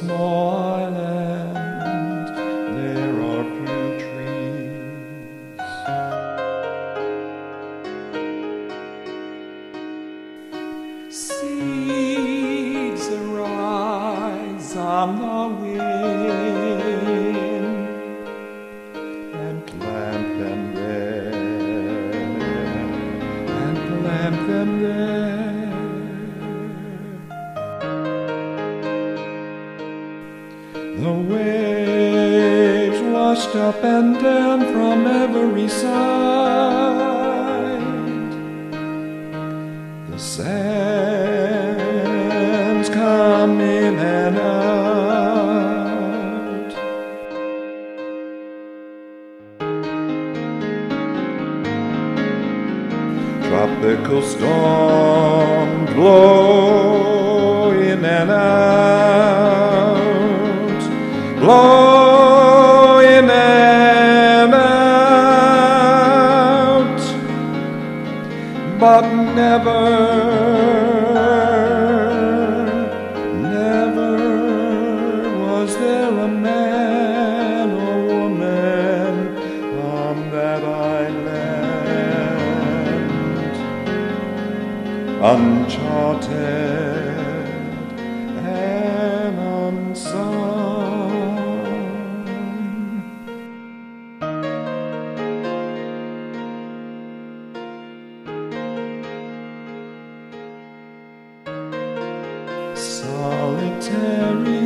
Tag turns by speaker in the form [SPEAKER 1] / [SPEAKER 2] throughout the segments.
[SPEAKER 1] small island, there are few trees. Seeds arise on the wind and plant them there and plant them there. The waves washed up and down from every side. The sands come in and out. Tropical storm blow in and out, but never, never was there a man or woman on that island uncharted Solitary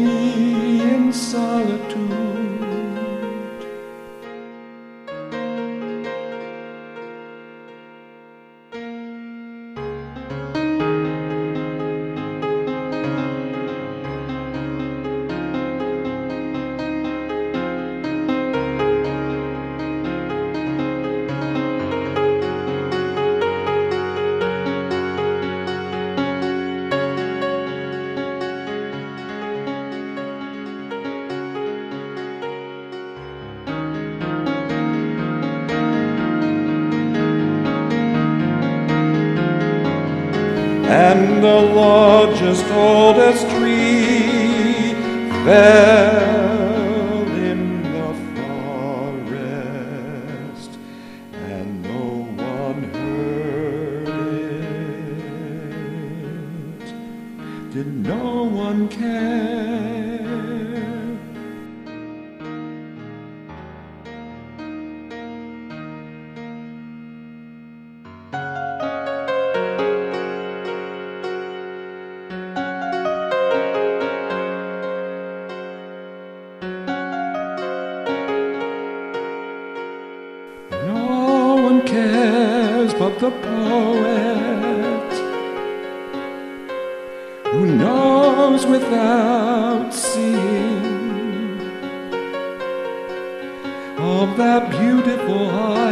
[SPEAKER 1] in solitude. And the largest, oldest tree fell in the forest, and no one heard it. Did no one care? But the poet who knows without seeing of that beautiful island,